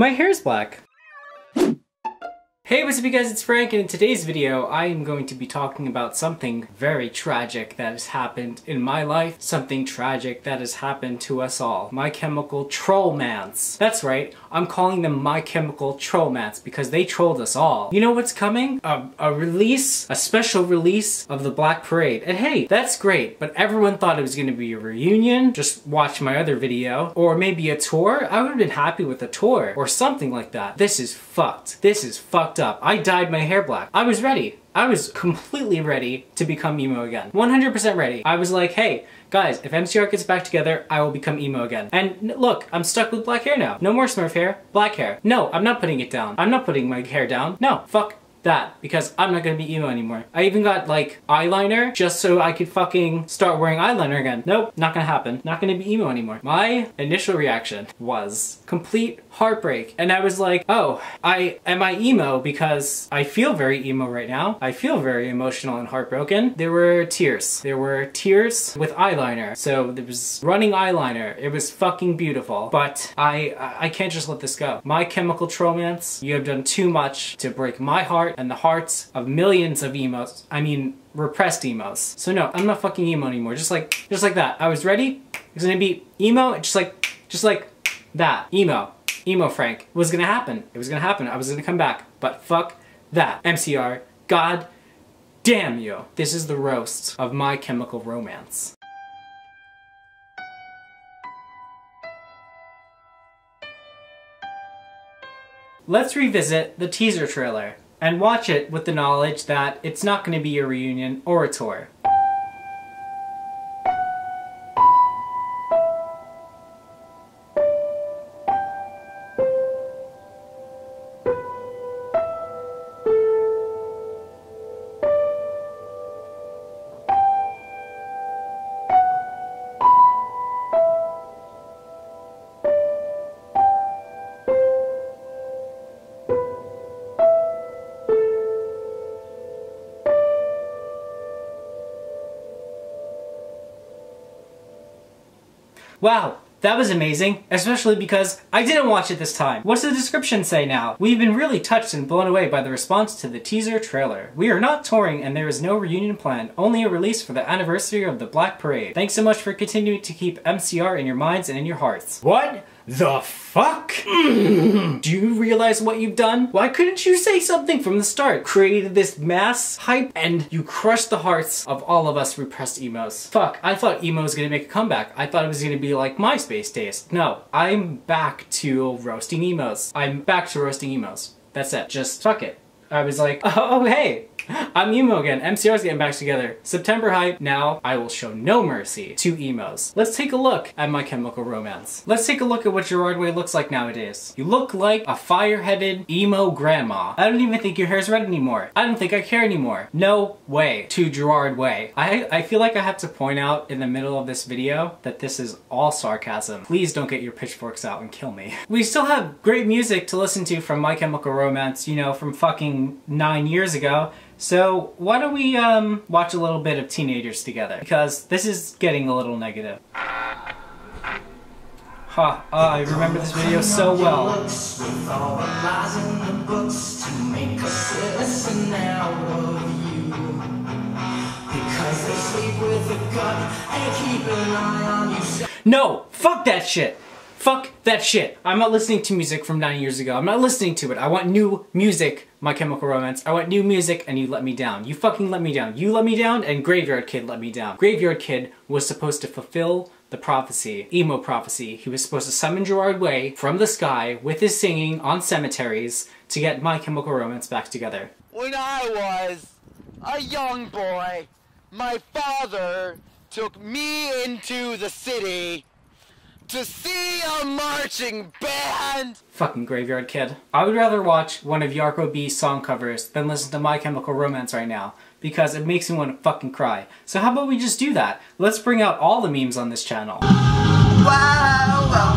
My hair's black. Hey, what's up you guys, it's Frank, and in today's video, I am going to be talking about something very tragic that has happened in my life, something tragic that has happened to us all. My Chemical Trollmance. That's right, I'm calling them My Chemical Trollmance because they trolled us all. You know what's coming? A, a release, a special release of the Black Parade. And hey, that's great, but everyone thought it was gonna be a reunion, just watch my other video, or maybe a tour. I would have been happy with a tour, or something like that. This is fucked. This is fucked up. I dyed my hair black. I was ready. I was completely ready to become emo again. 100% ready. I was like, hey, guys, if MCR gets back together, I will become emo again. And look, I'm stuck with black hair now. No more Smurf hair, black hair. No, I'm not putting it down. I'm not putting my hair down. No, fuck that because I'm not gonna be emo anymore. I even got like eyeliner just so I could fucking start wearing eyeliner again. Nope, not gonna happen. Not gonna be emo anymore. My initial reaction was complete heartbreak and I was like, oh, I am I emo because I feel very emo right now. I feel very emotional and heartbroken. There were tears. There were tears with eyeliner. So there was running eyeliner. It was fucking beautiful. But I I can't just let this go. My Chemical Trollmance, you have done too much to break my heart heart and the hearts of millions of emos. I mean, repressed emos. So no, I'm not fucking emo anymore. Just like, just like that. I was ready. It's gonna be emo, just like, just like that. Emo. Emo Frank. It was gonna happen. It was gonna happen. I was gonna come back. But fuck that. MCR. God damn you. This is the roast of My Chemical Romance. Let's revisit the teaser trailer and watch it with the knowledge that it's not going to be a reunion or a tour. Wow, that was amazing, especially because I didn't watch it this time. What's the description say now? We've been really touched and blown away by the response to the teaser trailer. We are not touring and there is no reunion planned, only a release for the anniversary of the Black Parade. Thanks so much for continuing to keep MCR in your minds and in your hearts. What? The fuck? Mm. Do you realize what you've done? Why couldn't you say something from the start? Created this mass hype and you crushed the hearts of all of us repressed emos. Fuck, I thought emo was gonna make a comeback. I thought it was gonna be like MySpace days. No, I'm back to roasting emos. I'm back to roasting emos. That's it. Just fuck it. I was like, oh, hey, I'm emo again. MCR's getting back together. September hype. Now I will show no mercy to emos. Let's take a look at My Chemical Romance. Let's take a look at what Gerard Way looks like nowadays. You look like a fire-headed emo grandma. I don't even think your hair's red anymore. I don't think I care anymore. No way to Gerard Way. I, I feel like I have to point out in the middle of this video that this is all sarcasm. Please don't get your pitchforks out and kill me. We still have great music to listen to from My Chemical Romance, you know, from fucking nine years ago. So why don't we um, watch a little bit of Teenagers together? Because this is getting a little negative. Huh, oh, I remember this video so well. No! Fuck that shit! Fuck that shit. I'm not listening to music from nine years ago. I'm not listening to it. I want new music, My Chemical Romance. I want new music and you let me down. You fucking let me down. You let me down and Graveyard Kid let me down. Graveyard Kid was supposed to fulfill the prophecy, emo prophecy. He was supposed to summon Gerard Way from the sky with his singing on cemeteries to get My Chemical Romance back together. When I was a young boy, my father took me into the city to see a marching band! Fucking Graveyard Kid. I would rather watch one of Yarko B's song covers than listen to My Chemical Romance right now because it makes me want to fucking cry. So how about we just do that? Let's bring out all the memes on this channel. Wow, wow,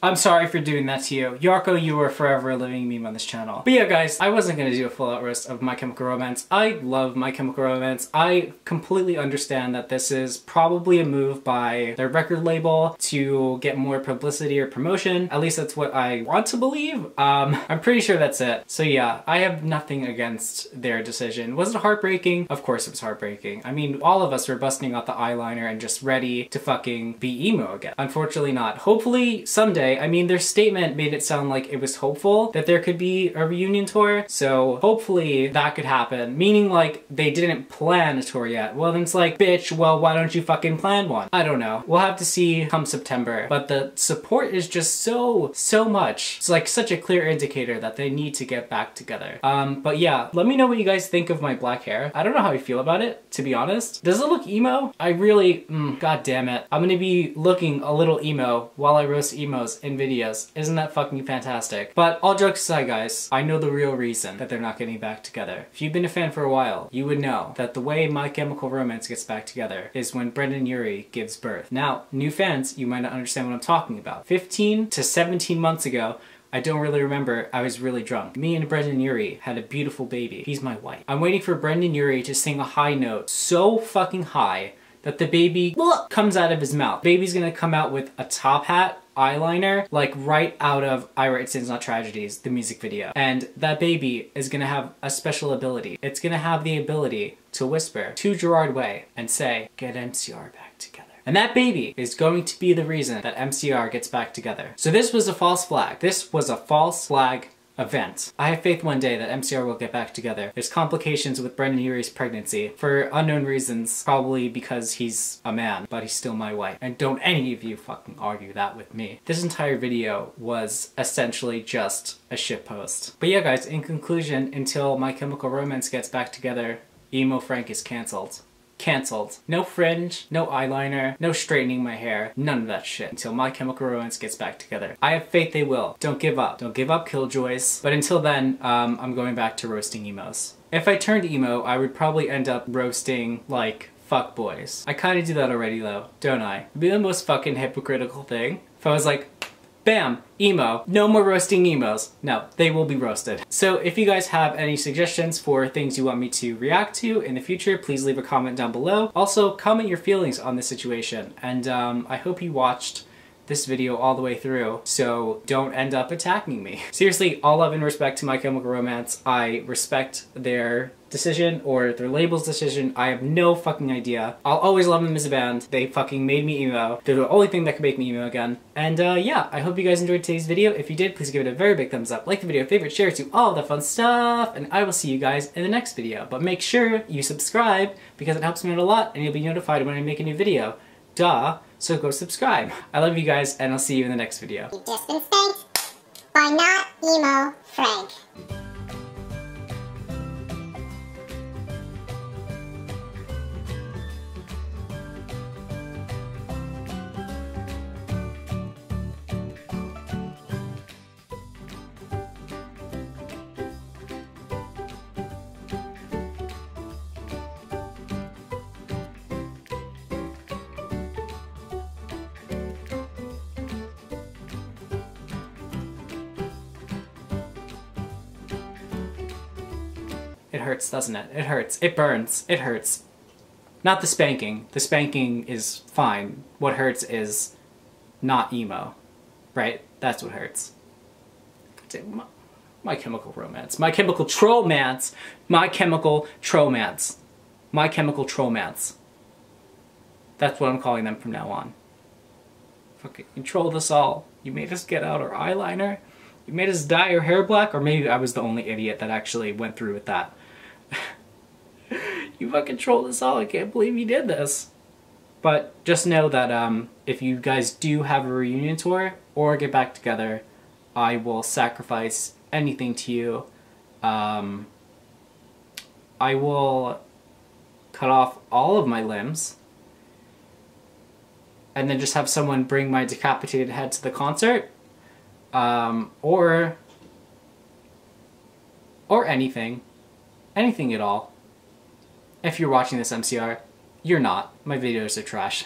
I'm sorry for doing that to you. Yarko, you are forever a living meme on this channel. But yeah, guys, I wasn't gonna do a full out roast of My Chemical Romance. I love My Chemical Romance. I completely understand that this is probably a move by their record label to get more publicity or promotion. At least that's what I want to believe. Um, I'm pretty sure that's it. So yeah, I have nothing against their decision. Was it heartbreaking? Of course it was heartbreaking. I mean, all of us were busting out the eyeliner and just ready to fucking be emo again. Unfortunately not. Hopefully someday I mean, their statement made it sound like it was hopeful that there could be a reunion tour, so hopefully that could happen. Meaning like they didn't plan a tour yet. Well, then it's like, bitch, well, why don't you fucking plan one? I don't know. We'll have to see come September, but the support is just so, so much. It's like such a clear indicator that they need to get back together. Um, but yeah, let me know what you guys think of my black hair. I don't know how I feel about it, to be honest. Does it look emo? I really, mm, god damn it. I'm gonna be looking a little emo while I roast emos in videos. Isn't that fucking fantastic? But all jokes aside guys, I know the real reason that they're not getting back together. If you've been a fan for a while, you would know that the way My Chemical Romance gets back together is when Brendon Urie gives birth. Now, new fans, you might not understand what I'm talking about. 15 to 17 months ago, I don't really remember, I was really drunk. Me and Brendon Urie had a beautiful baby. He's my wife. I'm waiting for Brendon Urie to sing a high note so fucking high that the baby comes out of his mouth. Baby's gonna come out with a top hat, eyeliner, like right out of I Write Sins Not Tragedies, the music video. And that baby is gonna have a special ability. It's gonna have the ability to whisper to Gerard Way and say, get MCR back together. And that baby is going to be the reason that MCR gets back together. So this was a false flag. This was a false flag event. I have faith one day that MCR will get back together. There's complications with Brendon Urie's pregnancy for unknown reasons, probably because he's a man, but he's still my wife. And don't any of you fucking argue that with me. This entire video was essentially just a shitpost. But yeah guys, in conclusion, until My Chemical Romance gets back together, Emo Frank is cancelled. Cancelled. No fringe, no eyeliner, no straightening my hair, none of that shit until My Chemical Romance gets back together. I have faith they will. Don't give up. Don't give up Killjoys. But until then, um, I'm going back to roasting emos. If I turned emo, I would probably end up roasting, like, fuck boys. I kinda do that already though, don't I? It'd be the most fucking hypocritical thing if I was like, Bam! Emo. No more roasting emos. No, they will be roasted. So if you guys have any suggestions for things you want me to react to in the future, please leave a comment down below. Also, comment your feelings on this situation. And um, I hope you watched this video all the way through, so don't end up attacking me. Seriously, all love and respect to My Chemical Romance. I respect their decision or their label's decision. I have no fucking idea. I'll always love them as a band. They fucking made me emo. They're the only thing that can make me emo again. And uh, yeah, I hope you guys enjoyed today's video. If you did, please give it a very big thumbs up. Like the video, favorite, share, to all the fun stuff. And I will see you guys in the next video. But make sure you subscribe because it helps me out a lot and you'll be notified when I make a new video. Duh. So go subscribe. I love you guys and I'll see you in the next video. Bye not emo Frank. It hurts, doesn't it? It hurts. It burns. It hurts. Not the spanking. The spanking is fine. What hurts is not emo. Right? That's what hurts. My, chemical romance. My chemical tromance. My chemical tromance. My chemical tromance. That's what I'm calling them from now on. Fucking control this all. You made us get out our eyeliner. You made us dye your hair black, or maybe I was the only idiot that actually went through with that. you fucking trolled us all. I can't believe you did this. But just know that um, if you guys do have a reunion tour or get back together, I will sacrifice anything to you. Um, I will cut off all of my limbs and then just have someone bring my decapitated head to the concert um, or or anything, anything at all. If you're watching this MCR, you're not. My videos are trash.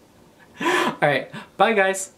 Alright, bye guys!